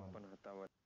one. One.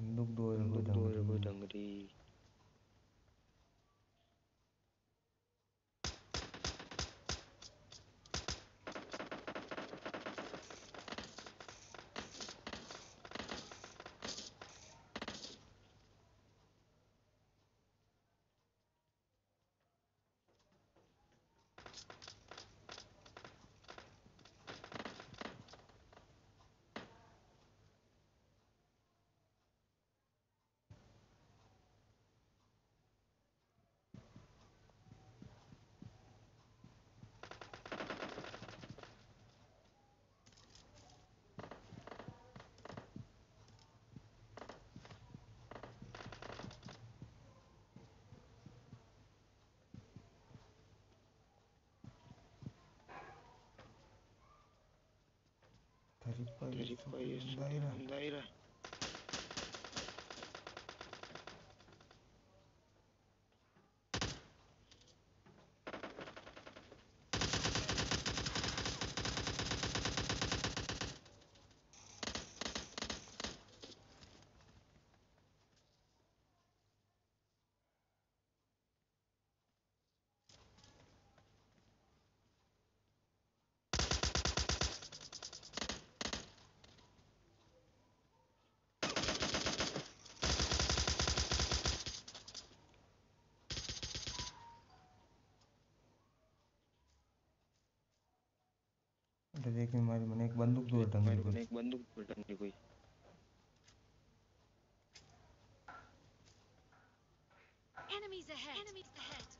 బందుకు దూరంగా dungaree कोई दो अच्छा देख मैं मारी मैंने एक बंदूक दूर टंग दी कोई एक बंदूक दूर टंग दी कोई enemies ahead. Enemies ahead.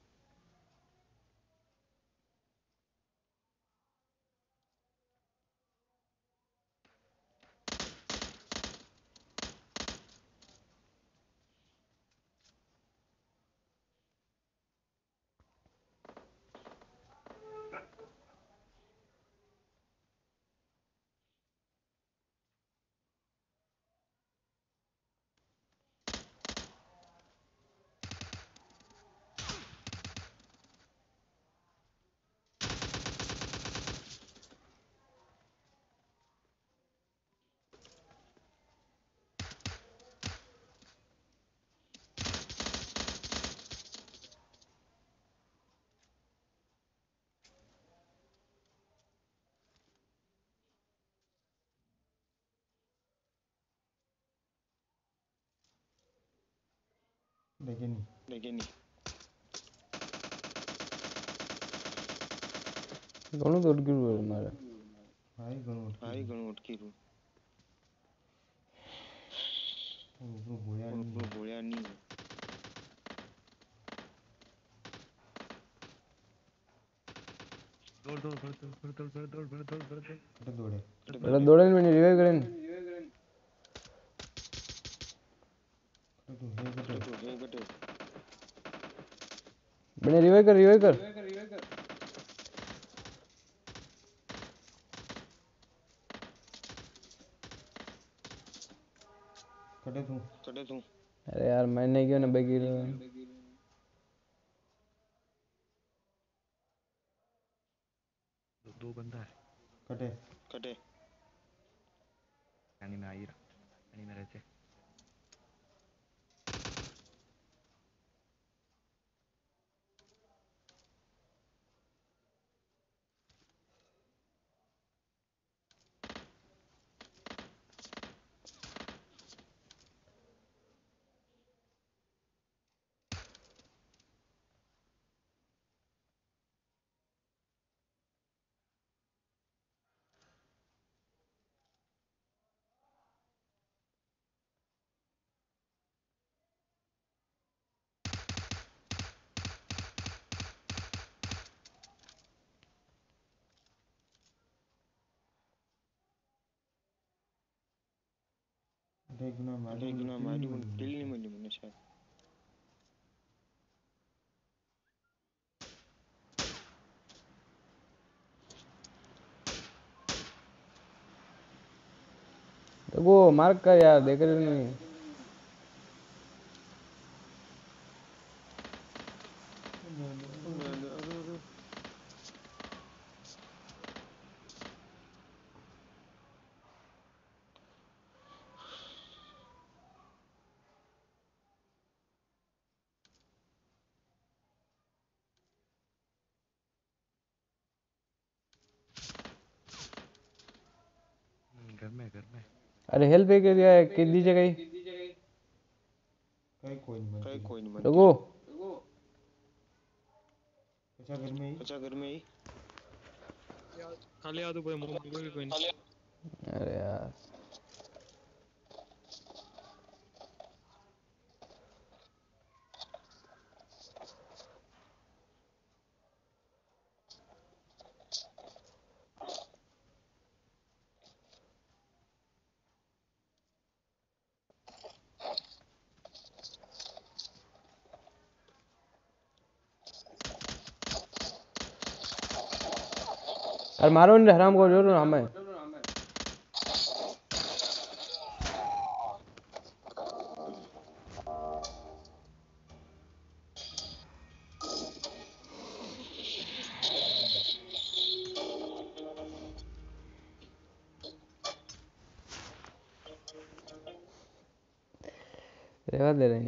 da gini da gini दोनों गोल की रूल हमारा भाई गनोट भाई गनोट की रूल वो बोया नहीं वो बोया नहीं है। दौड़ दौड़ दौड़ दौड़ दौड़ दौड़ दौड़ दौड़ दौड़ दौड़। दौड़। दौड़ दौड़ दौड़ तूने रिवाइव कर रिवाइव कर। कटे तू। कटे तू। अरे यार मैंने क्यों ना बगी दो बंदा है। कटे। कटे पानी में आई रहा। यानी में रहते। Regno Marium. Regno Marium Primum Luminus. वो मार्क कर यार देख रहे नहीं no, no. घर में। अरे हेल्प एक एरिया है कि दीजिए कहीं कहीं कोई नहीं कहीं कोई नहीं लोगो अच्छा घर में ही। अच्छा घर में ही। खाली आ तो कोई मुँह कोई नहीं। अरे यार। अरे मारो इन हराम को ज़ोर रेवा दे रहे हैं।